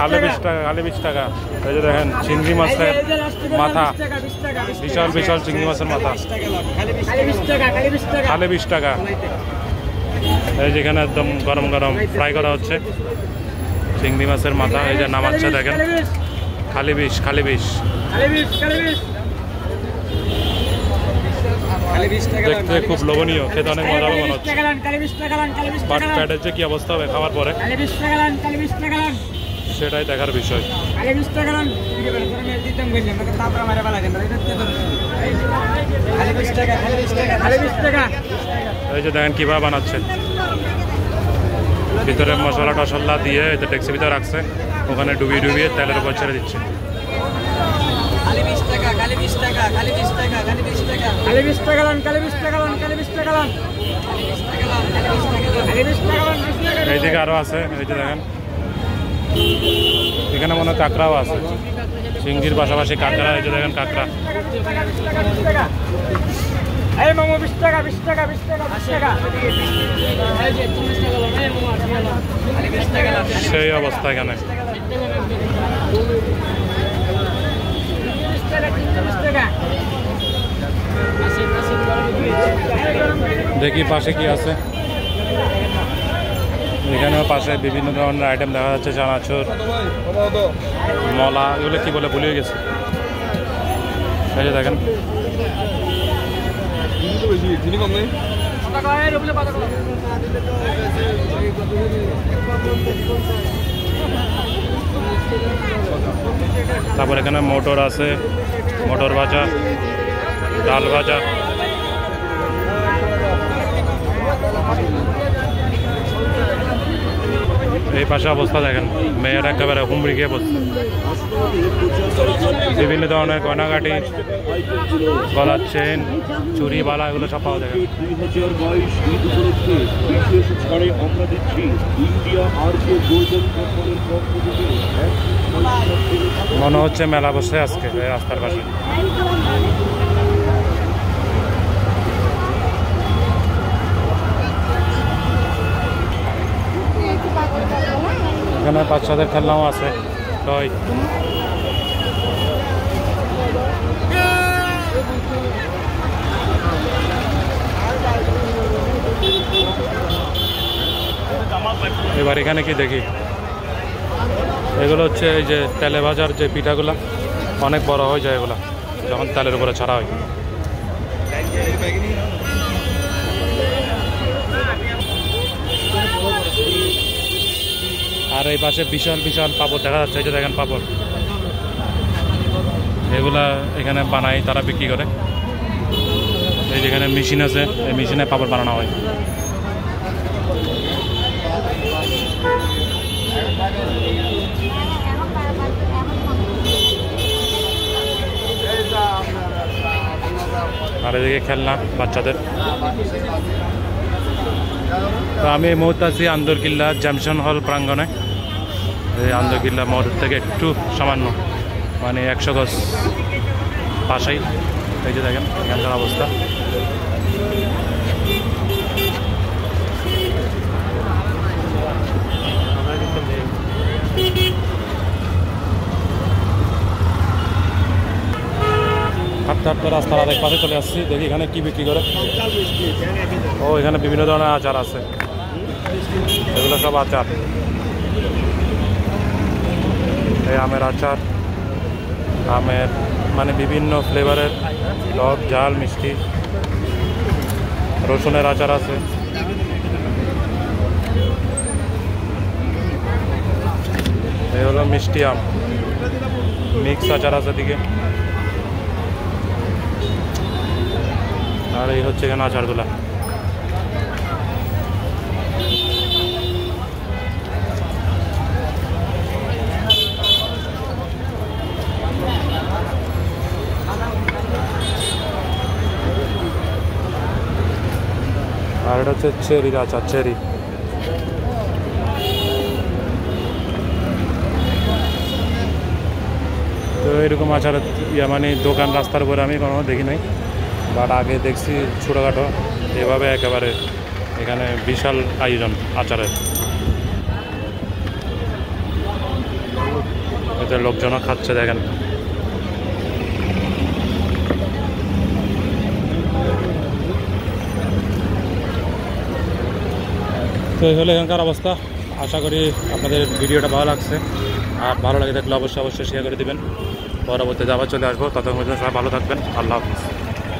খালি বিশ টাকা খালি বিশ টাকা। এই যে দেখেন চিংড়ি মাছের মাথা। বিশাল বিশাল চিংড়ি মাছের মাথা। খালি বিশ টাকা এই যেখানে একদম গরম গরম ফ্রাই করা হচ্ছে। চিংড়ি মাছের মাথা এই যে নামাচ্ছে দেখেন। খালি বিষ খালি বিষ। খালি বিশ খালি বিশ। দেখতে খুব লোভনীয় খেতে অনেক মজা মনে হচ্ছে বাট প্যাটের যে কি অবস্থা হবে খাওয়ার পরে সেটাই দেখার বিষয় এই যে দেখেন কীভাবে বানাচ্ছে ভিতরে মশলা টসলা দিয়ে এই তো ডেক্সি ভিতরে রাখছে ওখানে ডুবিয়ে ডুবিয়ে তেলের উপর ছেড়ে দিচ্ছে বিশ টাকা খালি বিশ টাকা খালি বিশ টাকা। খালি বিশ টাকা খালি বিশ লান খালি বিশ টাকা লান খালি বিশ টাকা লান। খালি বিশ টাকা লান বিশ টাকা এই দিকে আরও আছে এই যে দেখেন। এখানে মনে হয় কাঁকড়াও আছে। চিংড়ির পাশাপাশি কাঁকড়া এই যে দেখেন কাঁকড়া। এই মামু বিশ টাকা বিশ টাকা বিশ টাকা বিশ টাকা। এই যে চল্লিশ টাকা লান এই মামু আশি লান খালি বিশ টাকা লান সেই অবস্থা এখানে বিশ টাকা চল্লিশ টাকা দেখি পাশে কি আছে। এখানেও পাশে বিভিন্ন ধরনের আইটেম দেখা যাচ্ছে, চানাচুর, মলা, এগুলো কি বলে ভুলে গেছে। এই যে দেখেন। তারপর এখানে মোটর আছে, মোটর ভাজা, ডাল ভাজা। এই পাশে অবস্থা দেখেন। মেয়ের একেবারে হুমড়ি খেয়ে বসছে বিভিন্ন ধরনের গয়নাগাটি গলার চেন, চুরি, বালা, এগুলো সব পাওয়া এক মনে হচ্ছে মেলা বসে আজকে রাস্তার পাশে। এখানে বাচ্চাদের খেলনাও আছে। টয় এবার এখানে কি দেখি? এগুলো হচ্ছে এই যে তেলে ভাজার যে পিঠাগুলো, অনেক বড় হয়ে যায় এগুলো, যখন তেলের উপরে ছাড়া হয়। আর এই পাশে বিশাল বিশাল পাপড় দেখা যাচ্ছে, এই যে দেখেন পাপড়। এগুলা এখানে বানাই, তারা বিক্রি করে। এই যেখানে মেশিন আছে, এই মেশিনে পাপড় বানানো হয়। আর এদিকে খেলনা বাচ্চাদের। তো আমি এই মুহূর্তে আছি আন্দরকিল্লা জ্যামশন হল প্রাঙ্গণে। এই আন্দরকিল্লা মোড় থেকে একটু সামান্য মানে একশো গজ পাশেই এই যে দেখেন, এখানকার অবস্থা। হাঁটতে হাঁটতে রাস্তার আরেক পাশে চলে আসছি। দেখি এখানে কি বিক্রি করে। ও, এখানে বিভিন্ন ধরনের আচার আছে। এগুলো সব আচার। এই আমের আচার, আমের মানে বিভিন্ন ফ্লেভারের টক ঝাল মিষ্টি, রসুনের আচার আছে। এই হলো মিষ্টি আম। মিক্স আচার আছে দিকে আর এই হচ্ছে এখানে আচারগুলা। এটা হচ্ছে চেরির আচার চেরি তো এরকম আচার ইয়া মানে দোকান রাস্তার উপরে আমি কোনো দেখি নাই। বাট আগে দেখছি ছোটোখাটো, এভাবে একেবারে এখানে বিশাল আয়োজন আচারের। এদিকে লোকজনও খাচ্ছে দেখেন। তো এই হলো এখানকার অবস্থা। আশা করি আপনাদের ভিডিওটা ভালো লাগছে। আর ভালো লাগে থাকলে অবশ্যই অবশ্যই শেয়ার করে দেবেন। পরবর্তীতে আবার চলে আসব। ততক্ষণ সবাই ভালো থাকবেন। আল্লাহ হাফিজ।